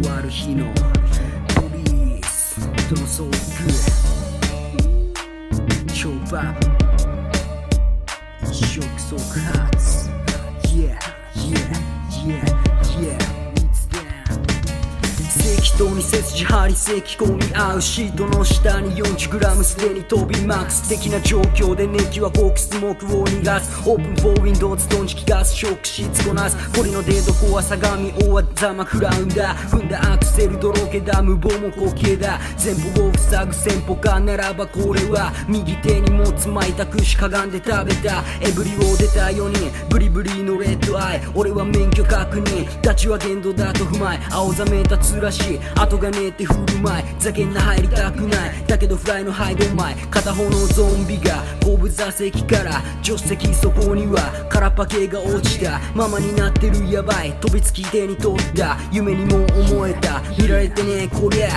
終わる日のプリースとの遭遇。超バ一触即発適当に背筋張り石膏に合うシートの下に 40g すでに飛びマックス的な状況で熱気は極スモークを逃がす。オープンフォーウィンドウズドンチキガスショックしつこなす堀の出どこは相模大はざまクラウンだ踏んだアクセル泥気だ。無謀も滑稽だ前方を塞ぐ戦歩か。ならばこれは右手に持つ巻いた串かがんで食べた。エブリを出た4人ブリブリのレッドアイ俺は免許確認。立ちは限度だと踏まえ。青ざめたつらし。い後がねえって振る舞い。ざけんな入りたくない。だけどフライのハイド前。片方のゾンビが。後部座席から。助手席そこには。空っぱ系が落ちた。ままになってるやばい。飛びつき手に取った。夢にも思えた。見られてねえ。こりゃ。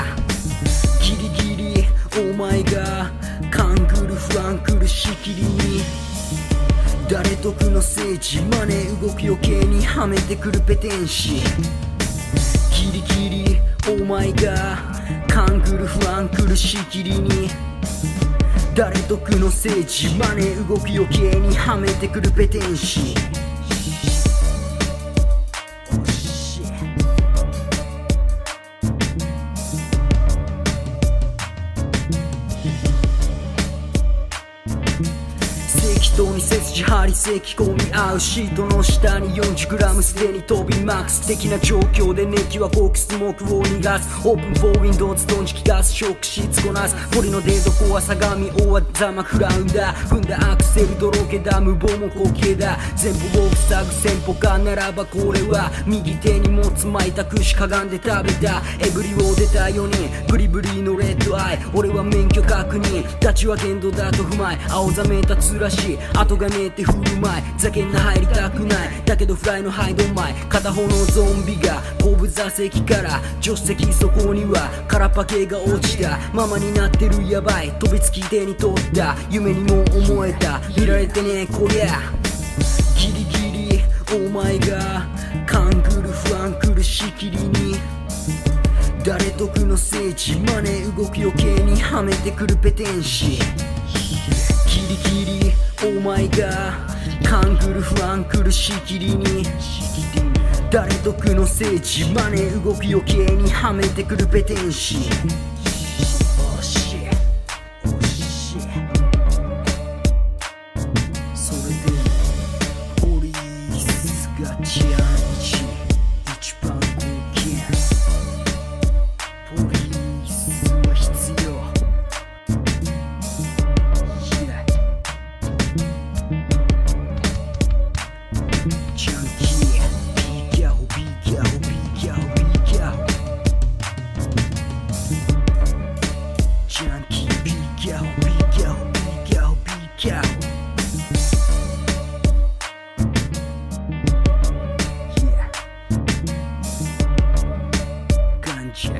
ギリギリ。お前が。カングルフランクルしきりに。誰得の聖地マネー動く余計にはめてくるペテン師。ギリギリお前がカングルフランクルしきりに。誰得の聖地マネー動く余計にはめてくるペテン師。当に背筋張り石込み合うシートの下に 40g す。でに飛びマックス的な状況で熱気はコークスモークを逃がす。オープンフォーウィンドウズドンチキガスショックしつこなす堀の出どこは相模大はざまクラウンだ踏んだアクセル泥気だ無謀も滑稽だ。前方を塞ぐ戦歩かならばこれは。右手に持つ巻いた串かがんで食べた。エブリを出た4人ブリブリのレ俺は免許確認。立ちは限度だと踏まえ青ざめたつらし。い後がねえって振る舞い。ざけんな入りたくない。だけどフライのハイド前片方のゾンビが後部座席から助手席そこには空っぱ系が落ちた。ままになってるやばい。飛びつき手に取った。夢にも思えた。見られてねえこりゃ。ギリギリお前がカングルフランクルしきりに。誰得の聖地マネー動く余計にはめてくるペテン師。キリキリお前がカングルフランクルしきりに。誰得の聖地マネー動く余計にはめてくるペテン師。junkie. Peek out, peek out, peek out, peek out. Yeah. Ganja.